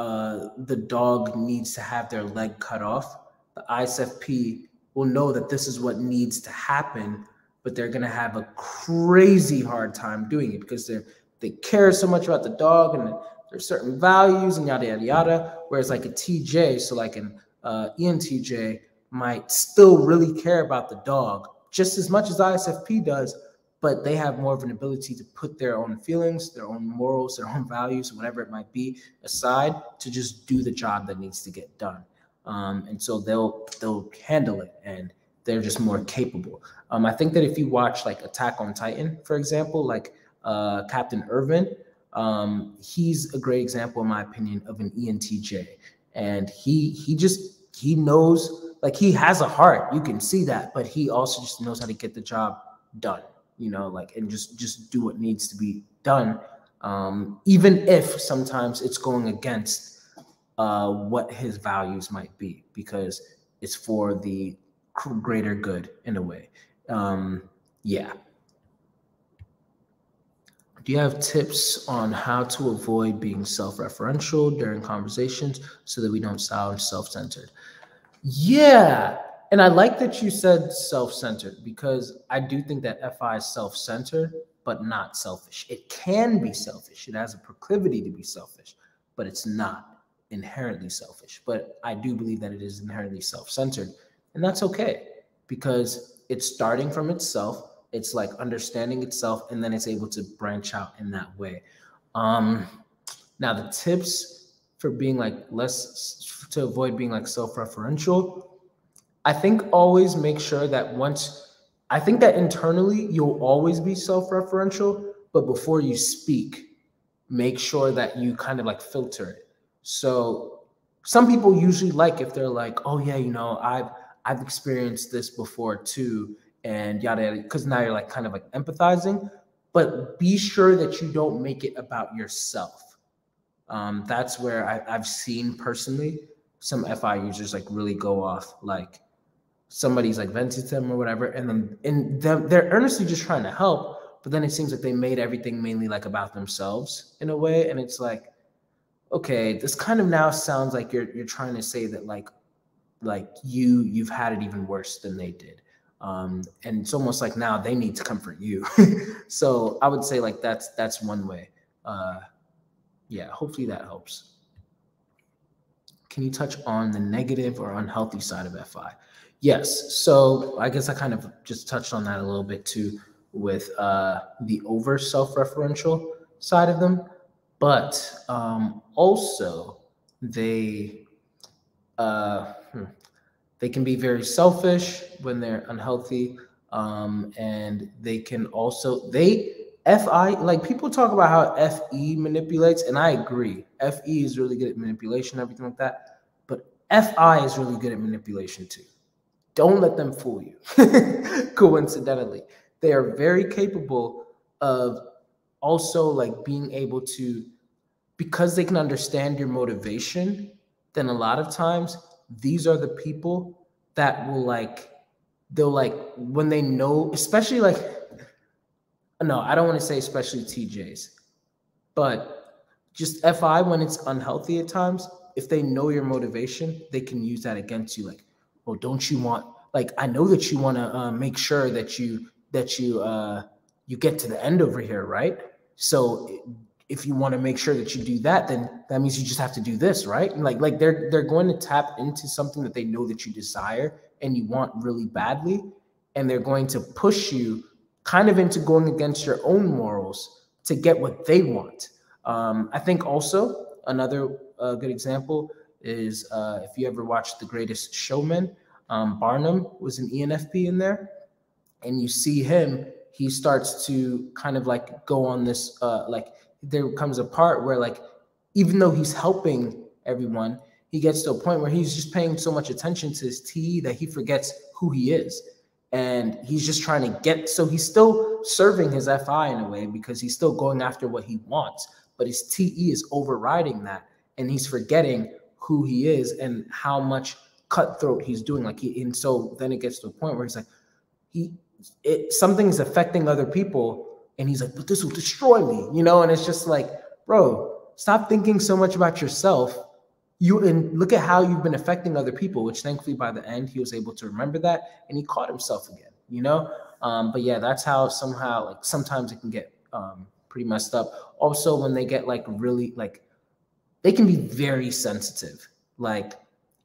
uh, the dog needs to have their leg cut off, the ISFP will know that this is what needs to happen, but they're going to have a crazy hard time doing it because they they care so much about the dog and there's certain values and yada yada yada. Whereas like a TJ, so like an uh, ENTJ might still really care about the dog just as much as ISFP does, but they have more of an ability to put their own feelings, their own morals, their own values, whatever it might be, aside to just do the job that needs to get done. Um, and so they'll they'll handle it, and they're just more capable. Um, I think that if you watch like Attack on Titan, for example, like uh, Captain Erwin, um, he's a great example, in my opinion, of an ENTJ, and he he just he knows like he has a heart, you can see that, but he also just knows how to get the job done you know, like and just just do what needs to be done, um, even if sometimes it's going against uh, what his values might be, because it's for the greater good in a way. Um, yeah. Do you have tips on how to avoid being self-referential during conversations so that we don't sound self-centered? Yeah, and I like that you said self-centered because I do think that FI is self-centered, but not selfish. It can be selfish. It has a proclivity to be selfish, but it's not inherently selfish. But I do believe that it is inherently self-centered, and that's okay because it's starting from itself, it's like understanding itself and then it's able to branch out in that way um now the tips for being like less to avoid being like self-referential i think always make sure that once i think that internally you'll always be self-referential but before you speak make sure that you kind of like filter it. So some people usually like if they're like oh yeah you know i've i've experienced this before too and yada yada because now you're like kind of like empathizing. But be sure that you don't make it about yourself. Um, that's where I, i've seen personally some fi users like really go off like somebody's like venting to them or whatever and then and they're earnestly just trying to help but then it seems like they made everything mainly like about themselves in a way and it's like okay this kind of now sounds like you're you're trying to say that like like you you've had it even worse than they did. Um, and it's almost like now they need to comfort you. So i would say like that's that's one way. Uh, yeah hopefully that helps. Can you touch on the negative or unhealthy side of fi yes. So i guess i kind of just touched on that a little bit too with uh, the over self-referential side of them. But um, also they uh, hmm, they can be very selfish when they're unhealthy um, and they can also they fi like people talk about how fe manipulates and i agree. Fe is really good at manipulation everything like that but fi is really good at manipulation too don't let them fool you coincidentally. They are very capable of also like being able to because they can understand your motivation then a lot of times these are the people that will like they'll like when they know especially like no i don't want to say especially tjs but just fi when it's unhealthy at times if they know your motivation they can use that against you like well don't you want like i know that you want to uh, make sure that you that you uh you get to the end over here right so if you want to make sure that you do that, then that means you just have to do this, right? And like like they're they're going to tap into something that they know that you desire and you want really badly, and they're going to push you kind of into going against your own morals to get what they want. Um, I think also another uh, good example is uh, if you ever watched The Greatest Showman, um, Barnum was an ENFP in there, and you see him, he starts to kind of like go on this uh, like there comes a part where like even though he's helping everyone, he gets to a point where he's just paying so much attention to his TE that he forgets who he is. And he's just trying to get so he's still serving his FI in a way because he's still going after what he wants, but his TE is overriding that and he's forgetting who he is and how much cutthroat he's doing. Like he and so then it gets to a point where he's like, he it something's affecting other people and he's like, but this will destroy me, you know? And it's just like, bro, stop thinking so much about yourself. You and look at how you've been affecting other people, which thankfully by the end he was able to remember that and he caught himself again, you know? Um, but yeah, that's how somehow like sometimes it can get um, pretty messed up. Also, when they get like really like they can be very sensitive. Like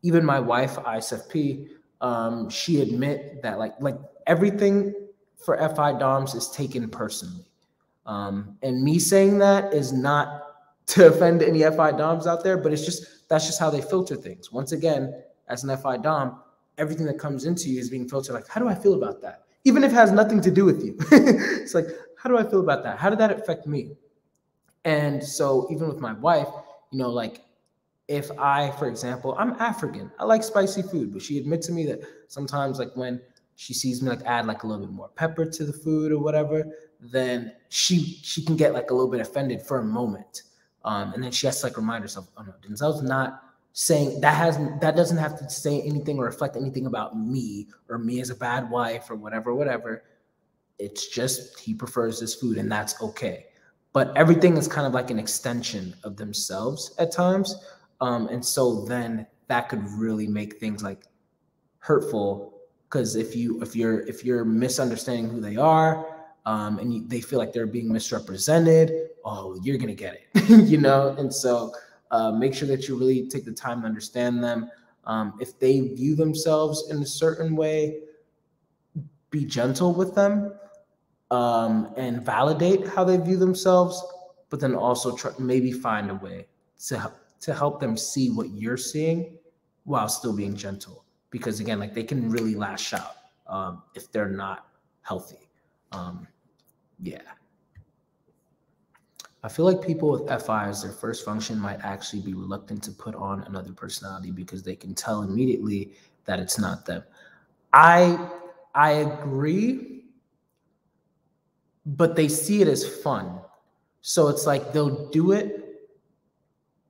even my wife, ISFP, um, she admit that like like everything for FI DOMs is taken personally. Um, and me saying that is not to offend any FI DOMs out there, but it's just that's just how they filter things. Once again, as an FI DOM, everything that comes into you is being filtered like, how do I feel about that? Even if it has nothing to do with you. it's like, how do I feel about that? How did that affect me? And so even with my wife, you know, like if I, for example, I'm African, I like spicy food, but she admits to me that sometimes like when she sees me like add like a little bit more pepper to the food or whatever, then she she can get like a little bit offended for a moment. Um, and then she has to like remind herself, oh no, Denzel's not saying that hasn't that doesn't have to say anything or reflect anything about me or me as a bad wife or whatever, whatever. It's just he prefers this food and that's okay. But everything is kind of like an extension of themselves at times. Um, and so then that could really make things like hurtful because if you if you're if you're misunderstanding who they are um, and you, they feel like they're being misrepresented oh you're gonna get it you know? And so uh, make sure that you really take the time to understand them. Um, if they view themselves in a certain way be gentle with them um, and validate how they view themselves, but then also try, maybe find a way to to help them see what you're seeing while still being gentle. Because again, like they can really lash out um, if they're not healthy. Um, yeah. I feel like people with FI as their first function might actually be reluctant to put on another personality because they can tell immediately that it's not them. I I agree, but they see it as fun. So it's like they'll do it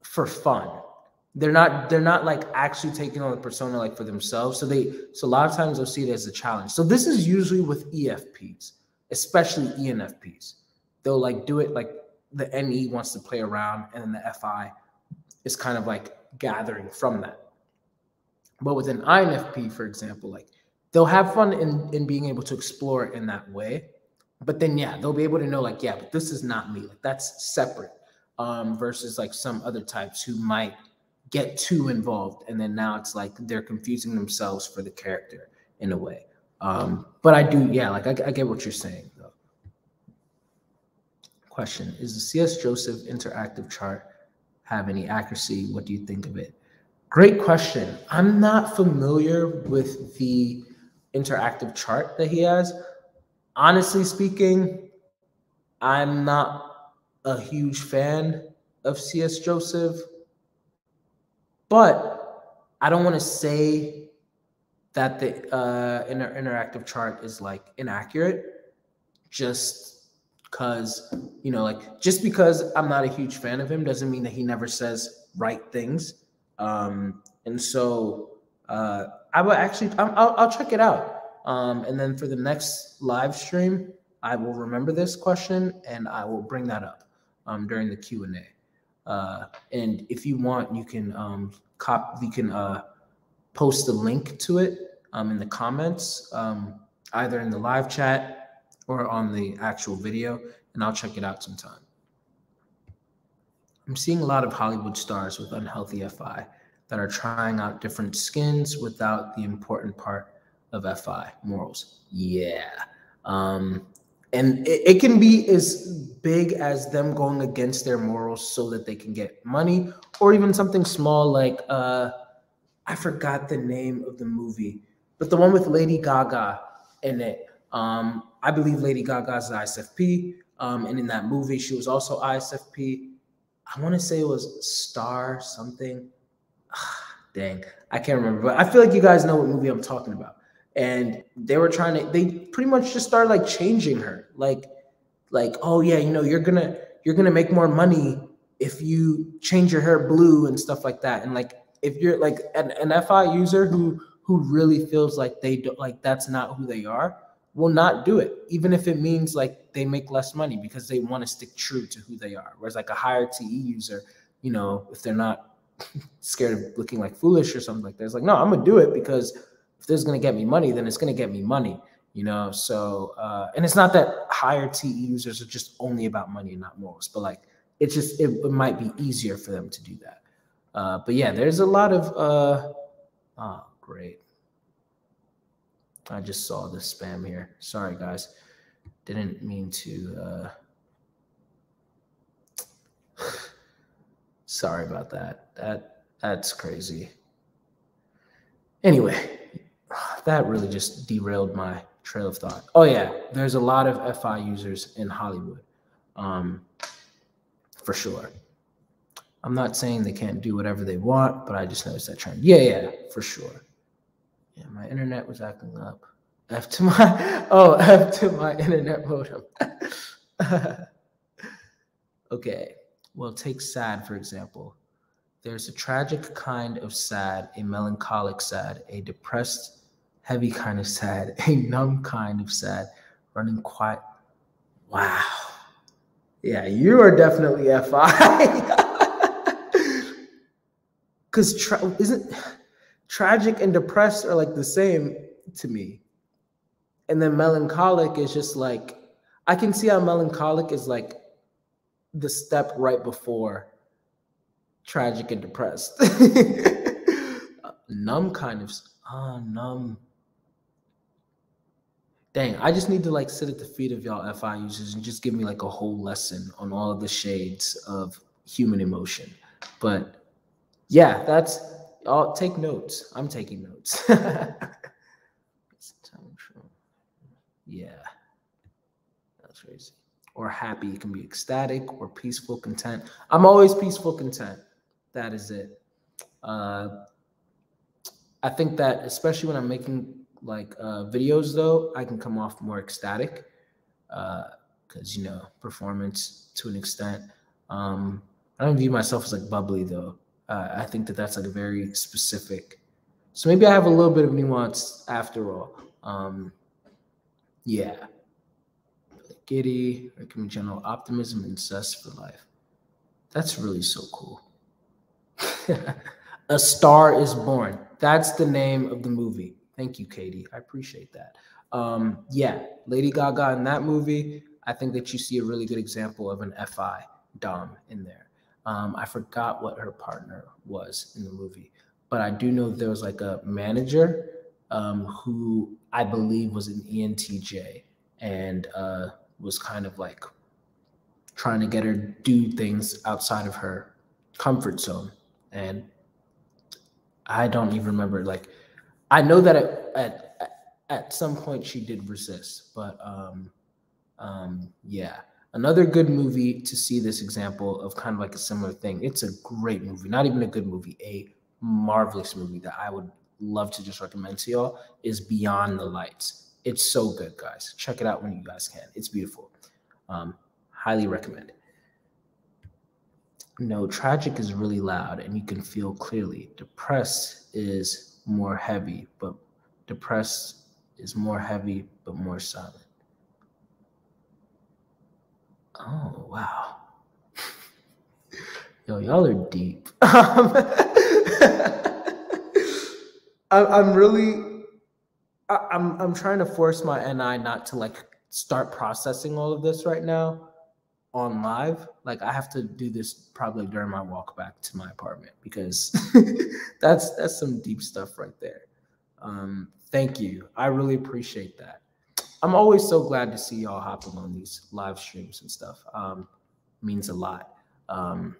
for fun. They're not they're not like actually taking on the persona like for themselves. So they so a lot of times they'll see it as a challenge. So this is usually with EFPs, especially ENFPs. They'll like do it like the NE wants to play around, and then the FI is kind of like gathering from that. But with an INFP, for example, like they'll have fun in, in being able to explore it in that way. But then, yeah, they'll be able to know, like, yeah, but this is not me. Like, that's separate um, versus like some other types who might get too involved. And then now it's like they're confusing themselves for the character in a way. Um, but I do, yeah, like, I, I get what you're saying, though. Question Is the CS Joseph interactive chart have any accuracy? What do you think of it? Great question. I'm not familiar with the interactive chart that he has. Honestly speaking, I'm not a huge fan of CS Joseph, but I don't want to say that the uh, inter- interactive chart is like inaccurate just because, you know, like just because I'm not a huge fan of him doesn't mean that he never says right things. Um, and so uh, I will actually, I'll, I'll check it out. Um, and then for the next live stream, I will remember this question and I will bring that up um, during the Q and A. Uh, and if you want, you can um, cop, you can uh, post the link to it um, in the comments, um, either in the live chat or on the actual video, and I'll check it out sometime. I'm seeing a lot of Hollywood stars with unhealthy FI that are trying out different skins without the important part of FI morals. Yeah. Um, and it, it, can be as big as them going against their morals so that they can get money, or even something small like uh, I forgot the name of the movie, but the one with Lady Gaga in it. Um, I believe Lady Gaga is ISFP, um, and in that movie she was also ISFP. I want to say it was Star something. Dang, I can't remember, but I feel like you guys know what movie I'm talking about. And they were trying to, they pretty much just started like changing her, like, like, oh yeah, you know, you're gonna, you're gonna make more money if you change your hair blue and stuff like that. And like, if you're like an, an FI user who who really feels like they don't like that's not who they are, will not do it, even if it means like they make less money because they want to stick true to who they are. Whereas like a higher TE user, you know, if they're not scared of looking like foolish or something like that. It's like, no, I'm gonna do it because if this is gonna get me money, then it's gonna get me money. You know, so uh, and it's not that higher TE users are just only about money and not morals, but like it's just it, it might be easier for them to do that. Uh, but yeah, there's a lot of uh, oh great. I just saw the spam here. Sorry guys, didn't mean to. Uh, Sorry about that. That that's crazy. Anyway, that really just derailed my trail of thought. Oh yeah, there's a lot of FI users in Hollywood, um, for sure. I'm not saying they can't do whatever they want, but I just noticed that trend. Yeah, yeah, for sure. Yeah, my internet was acting up. F to my oh F to my internet modem. okay. Well, take sad, for example. There's a tragic kind of sad, a melancholic sad, a depressed, heavy kind of sad, a numb kind of sad, running quiet. Wow. Yeah, you are definitely FI. Because tra- isn't tragic and depressed are like the same to me. And then melancholic is just like, I can see how melancholic is like the step right before tragic and depressed. numb kind of ah numb. Dang, I just need to like sit at the feet of y'all FI users and just give me like a whole lesson on all of the shades of human emotion. But yeah, that's I'll take notes. I'm taking notes. yeah. That's crazy. Or happy. It can be ecstatic or peaceful, content. I'm always peaceful, content. That is it. Uh, I think that especially when I'm making like uh, videos, though, I can come off more ecstatic because uh, you know performance to an extent. Um, I don't view myself as like bubbly though. Uh, I think that that's like a very specific. So maybe I have a little bit of nuance after all. Um, yeah. Giddy, recommend general optimism and zest for life. That's really so cool. a Star is Born. That's the name of the movie. Thank you, Katie. I appreciate that. Um, yeah, Lady Gaga in that movie, I think that you see a really good example of an FI Dom in there. Um, I forgot what her partner was in the movie, but I do know there was like a manager um, who I believe was an ENTJ and uh, was kind of like trying to get her do things outside of her comfort zone. And I don't even remember like I know that at, at at some point she did resist, but um, um, yeah. Another good movie to see this example of kind of like a similar thing. It's a great movie, not even a good movie, a marvelous movie that I would love to just recommend to y'all is Beyond the Lights. It's so good, guys. Check it out when you guys can. It's beautiful. Um, highly recommend. No, tragic is really loud and you can feel clearly. Depressed is more heavy, but depressed is more heavy, but more silent. Oh, wow. Yo, y'all are deep. Um, I'm really, I'm, I'm trying to force my NI not to like start processing all of this right now on live. Like I have to do this probably during my walk back to my apartment because that's that's some deep stuff right there. Um, thank you. I really appreciate that. I'm always so glad to see y'all hopping on these live streams and stuff. Um, means a lot. Um,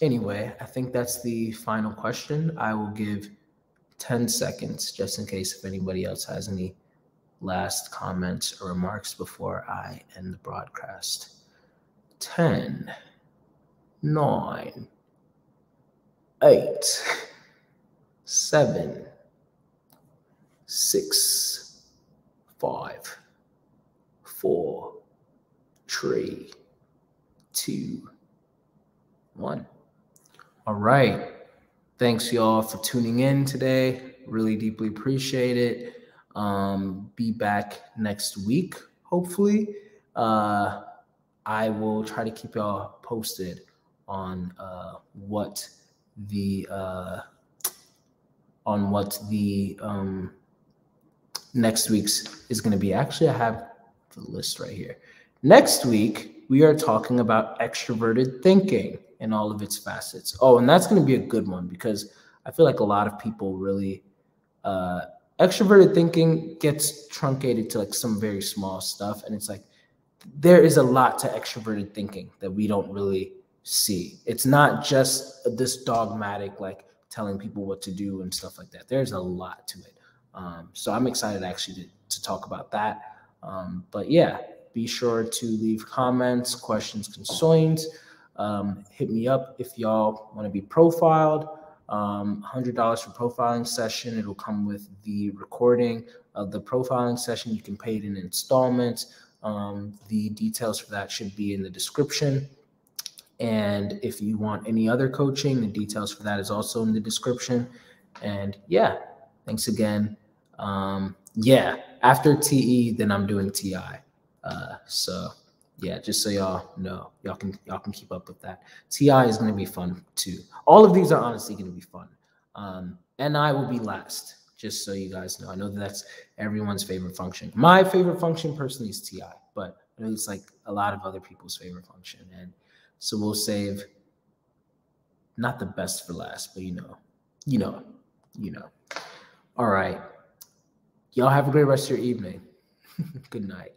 anyway, I think that's the final question. I will give 10 seconds just in case if anybody else has any last comments or remarks before I end the broadcast. 10, 9, 8, 7, 6, 5, 4, 3, 2, 1. All right. Thanks, y'all, for tuning in today. Really deeply appreciate it. Um, be back next week, hopefully. Uh, I will try to keep y'all posted on uh, what the uh, on what the um, next week's is going to be. Actually, I have the list right here. Next week, we are talking about extroverted thinking in all of its facets. Oh, and that's going to be a good one because I feel like a lot of people really uh, extroverted thinking gets truncated to like some very small stuff, and it's like there is a lot to extroverted thinking that we don't really see. It's not just this dogmatic, like telling people what to do and stuff like that. There's a lot to it. Um, so I'm excited actually to, to talk about that. Um, but yeah, be sure to leave comments, questions, concerns. Um, hit me up if y'all want to be profiled. Um, $100 for profiling session. It'll come with the recording of the profiling session. You can pay it in installments. Um, the details for that should be in the description. And if you want any other coaching, the details for that is also in the description. And yeah, thanks again. Um, yeah, after TE, then I'm doing TI. Uh, so yeah, just so y'all know, y'all can y'all can keep up with that. TI is going to be fun too. All of these are honestly going to be fun. Um, NI will be last just so you guys know. I know that that's everyone's favorite function. My favorite function personally is TI, but I know it's like a lot of other people's favorite function. And so we'll save not the best for last, but you know, you know, you know. All right. Y'all have a great rest of your evening. Good night.